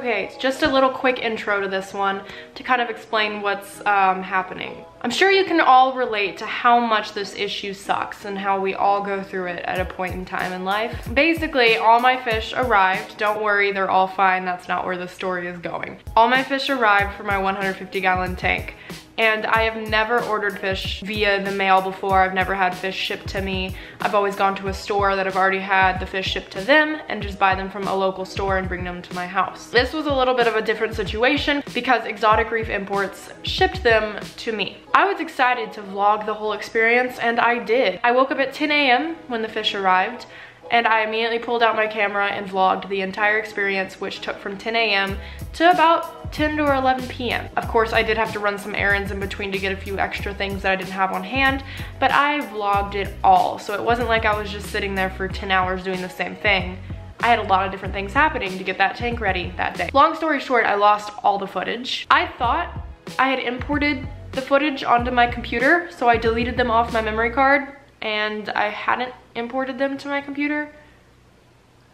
Okay, just a little quick intro to this one to kind of explain what's um, happening. I'm sure you can all relate to how much this issue sucks and how we all go through it at a point in time in life. Basically, all my fish arrived. Don't worry, they're all fine. That's not where the story is going. All my fish arrived for my 150 gallon tank and I have never ordered fish via the mail before. I've never had fish shipped to me. I've always gone to a store that I've already had the fish shipped to them and just buy them from a local store and bring them to my house. This was a little bit of a different situation because Exotic Reef Imports shipped them to me. I was excited to vlog the whole experience and I did. I woke up at 10 a.m. when the fish arrived and I immediately pulled out my camera and vlogged the entire experience which took from 10 a.m. to about 10 to 11 p.m. Of course, I did have to run some errands in between to get a few extra things that I didn't have on hand, but I vlogged it all. So it wasn't like I was just sitting there for 10 hours doing the same thing. I had a lot of different things happening to get that tank ready that day. Long story short, I lost all the footage. I thought I had imported the footage onto my computer, so I deleted them off my memory card and I hadn't imported them to my computer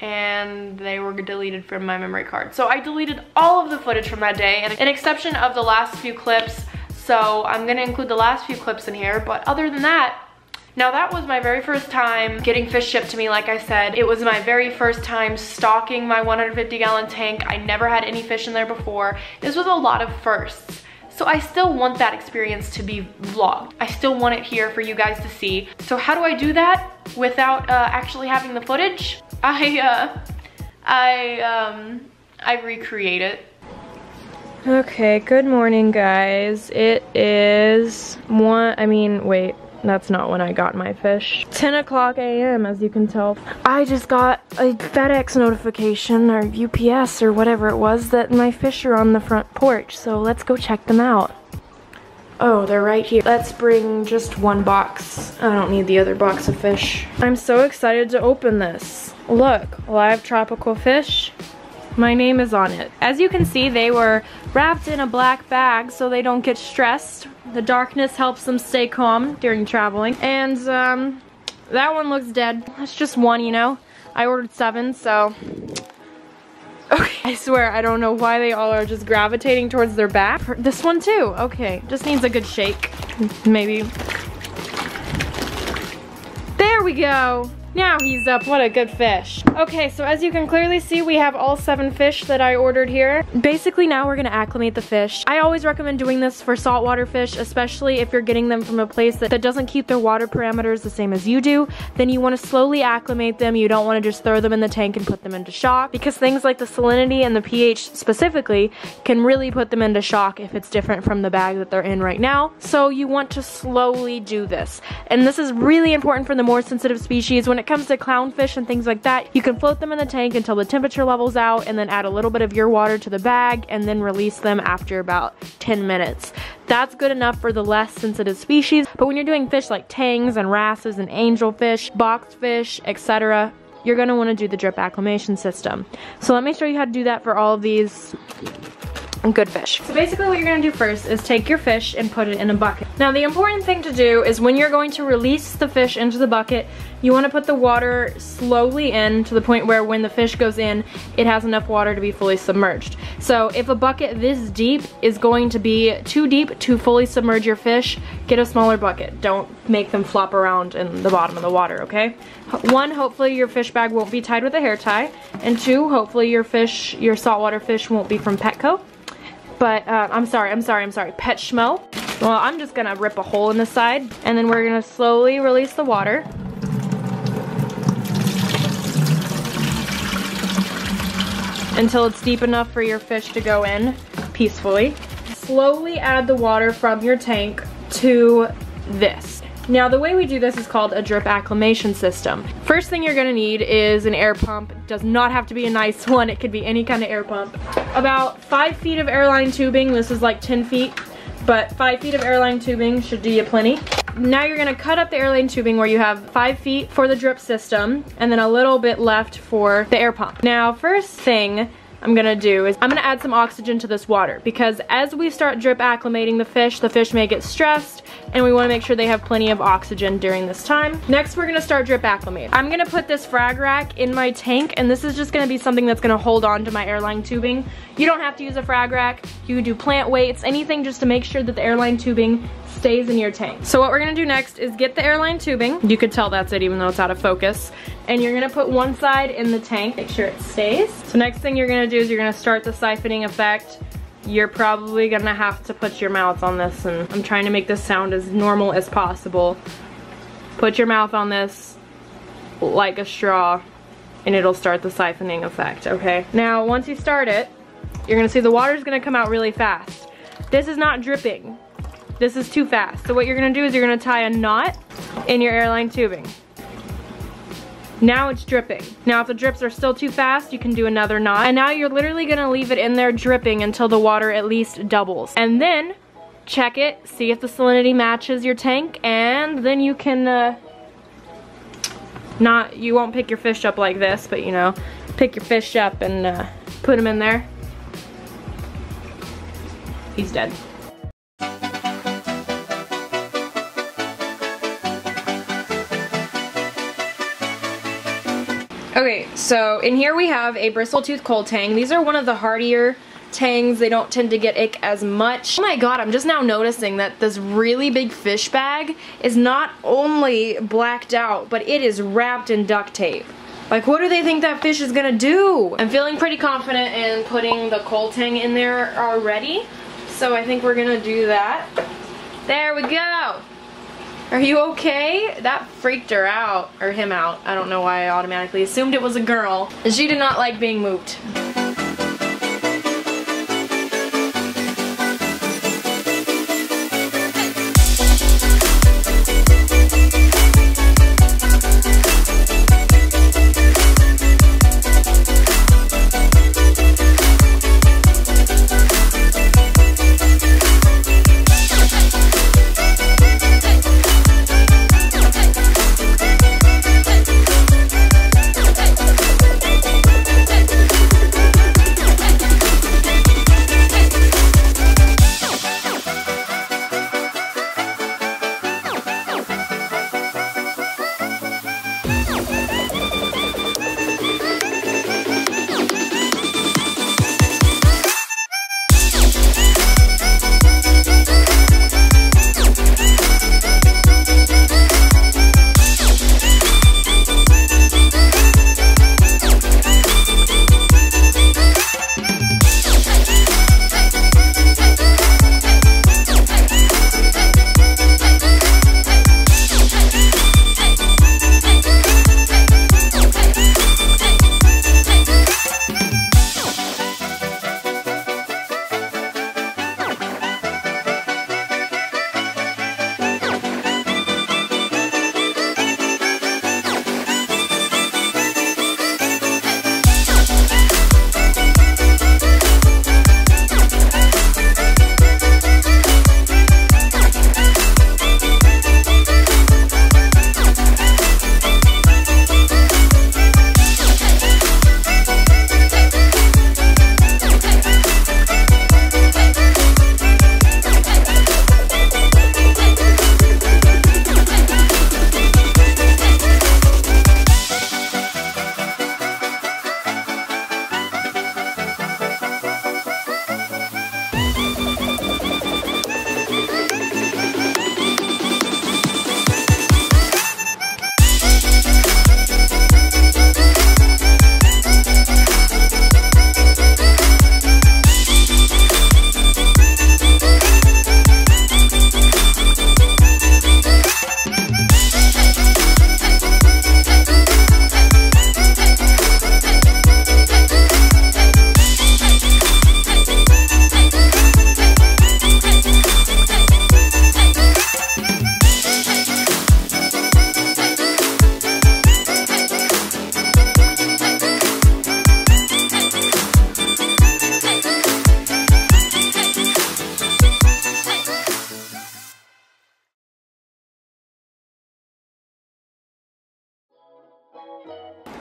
and they were deleted from my memory card. So I deleted all of the footage from that day, and an exception of the last few clips. So I'm gonna include the last few clips in here, but other than that, now that was my very first time getting fish shipped to me, like I said. It was my very first time stocking my 150 gallon tank. I never had any fish in there before. This was a lot of firsts. So I still want that experience to be vlogged. I still want it here for you guys to see. So how do I do that without uh, actually having the footage? I, uh, I, um, I recreate it. Okay, good morning guys. It is one, I mean, wait, that's not when I got my fish. 10 o'clock a.m. as you can tell. I just got a FedEx notification or UPS or whatever it was that my fish are on the front porch. So let's go check them out. Oh, they're right here. Let's bring just one box. I don't need the other box of fish. I'm so excited to open this. Look, live tropical fish. My name is on it. As you can see, they were wrapped in a black bag so they don't get stressed. The darkness helps them stay calm during traveling. And um, that one looks dead. That's just one, you know? I ordered seven, so... Okay, I swear, I don't know why they all are just gravitating towards their back. This one too, okay. Just needs a good shake, maybe. There we go. Now he's up, what a good fish. Okay, so as you can clearly see, we have all seven fish that I ordered here. Basically now we're gonna acclimate the fish. I always recommend doing this for saltwater fish, especially if you're getting them from a place that, that doesn't keep their water parameters the same as you do. Then you wanna slowly acclimate them. You don't wanna just throw them in the tank and put them into shock because things like the salinity and the pH specifically can really put them into shock if it's different from the bag that they're in right now. So you want to slowly do this. And this is really important for the more sensitive species. When it comes to clownfish and things like that, you can float them in the tank until the temperature levels out and then add a little bit of your water to the bag and then release them after about 10 minutes. That's good enough for the less sensitive species, but when you're doing fish like tangs and wrasses and angelfish, boxfish, etc., you're gonna wanna do the drip acclimation system. So let me show you how to do that for all of these good fish. So basically what you're gonna do first is take your fish and put it in a bucket. Now the important thing to do is when you're going to release the fish into the bucket, you wanna put the water slowly in to the point where when the fish goes in, it has enough water to be fully submerged. So if a bucket this deep is going to be too deep to fully submerge your fish, get a smaller bucket. Don't make them flop around in the bottom of the water, okay? One, hopefully your fish bag won't be tied with a hair tie. And two, hopefully your fish, your saltwater fish won't be from Petco. But uh, I'm sorry, I'm sorry, I'm sorry, Petschmo. Well, I'm just gonna rip a hole in the side and then we're gonna slowly release the water. Until it's deep enough for your fish to go in peacefully. Slowly add the water from your tank to this. Now the way we do this is called a drip acclimation system. First thing you're gonna need is an air pump. It does not have to be a nice one, it could be any kind of air pump. About five feet of airline tubing, this is like 10 feet, but five feet of airline tubing should do you plenty. Now you're gonna cut up the airline tubing where you have five feet for the drip system and then a little bit left for the air pump. Now first thing, I'm gonna do is I'm gonna add some oxygen to this water because as we start drip acclimating the fish, the fish may get stressed and we wanna make sure they have plenty of oxygen during this time. Next, we're gonna start drip acclimating. I'm gonna put this frag rack in my tank and this is just gonna be something that's gonna hold on to my airline tubing. You don't have to use a frag rack. You do plant weights, anything just to make sure that the airline tubing stays in your tank. So what we're gonna do next is get the airline tubing. You could tell that's it even though it's out of focus. And you're gonna put one side in the tank, make sure it stays. So next thing you're gonna do is you're gonna start the siphoning effect. You're probably gonna have to put your mouth on this and I'm trying to make this sound as normal as possible. Put your mouth on this like a straw and it'll start the siphoning effect, okay? Now, once you start it, you're gonna see the water's gonna come out really fast. This is not dripping. This is too fast. So what you're gonna do is you're gonna tie a knot in your airline tubing. Now it's dripping. Now if the drips are still too fast, you can do another knot. And now you're literally gonna leave it in there dripping until the water at least doubles. And then check it, see if the salinity matches your tank, and then you can, uh, not, you won't pick your fish up like this, but you know, pick your fish up and uh, put them in there. He's dead. So in here we have a bristletooth Kole tang. These are one of the hardier tangs. They don't tend to get ick as much. Oh my god, I'm just now noticing that this really big fish bag is not only blacked out, but it is wrapped in duct tape. Like, what do they think that fish is gonna do? I'm feeling pretty confident in putting the Kole tang in there already. So I think we're gonna do that. There we go. Are you okay? That freaked her out, or him out. I don't know why I automatically assumed it was a girl. And she did not like being moved.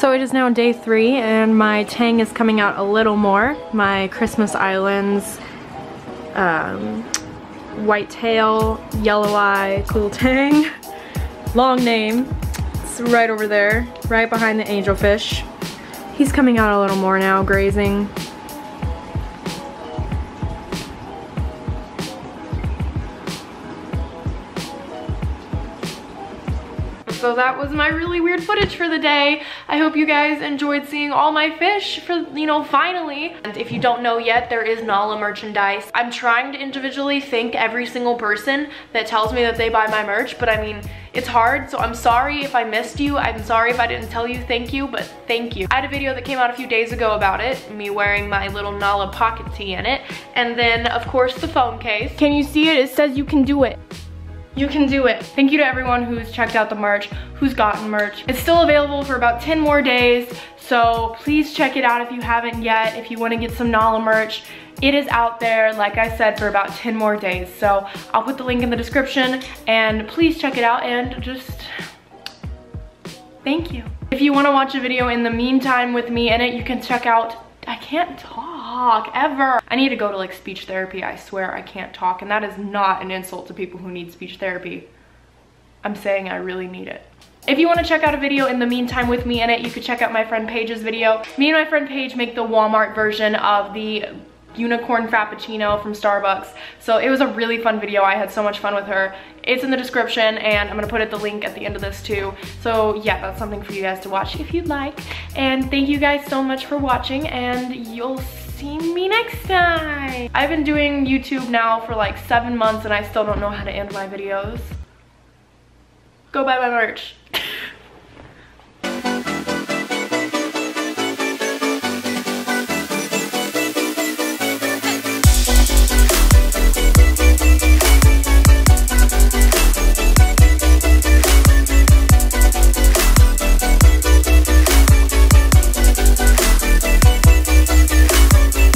So it is now day three and my tang is coming out a little more. My Christmas Islands um, white tail, yellow eye, Kole tang. Long name. It's right over there, right behind the angelfish. He's coming out a little more now, grazing. So that was my really weird footage for the day. I hope you guys enjoyed seeing all my fish for, you know, finally. And if you don't know yet, there is Nala merchandise. I'm trying to individually thank every single person that tells me that they buy my merch, but I mean, it's hard, so I'm sorry if I missed you. I'm sorry if I didn't tell you thank you, but thank you. I had a video that came out a few days ago about it, me wearing my little Nala pocket tee in it, and then, of course, the phone case. Can you see it? It says you can do it. You can do it. Thank you to everyone who's checked out the merch, who's gotten merch. It's still available for about 10 more days, so please check it out if you haven't yet. If you wanna get some Nala merch, it is out there, like I said, for about 10 more days. So I'll put the link in the description and please check it out and just thank you. If you wanna watch a video in the meantime with me in it, you can check out, I can't talk talk ever. I need to go to like speech therapy. I swear I can't talk and that is not an insult to people who need speech therapy. I'm saying I really need it. If you want to check out a video in the meantime with me in it, you could check out my friend Paige's video. Me and my friend Paige make the Walmart version of the unicorn frappuccino from Starbucks. So it was a really fun video. I had so much fun with her. It's in the description and I'm gonna put it the link at the end of this too. So yeah, that's something for you guys to watch if you'd like. And thank you guys so much for watching and you'll see me next time. I've been doing YouTube now for like seven months and I still don't know how to end my videos. Go buy my merch.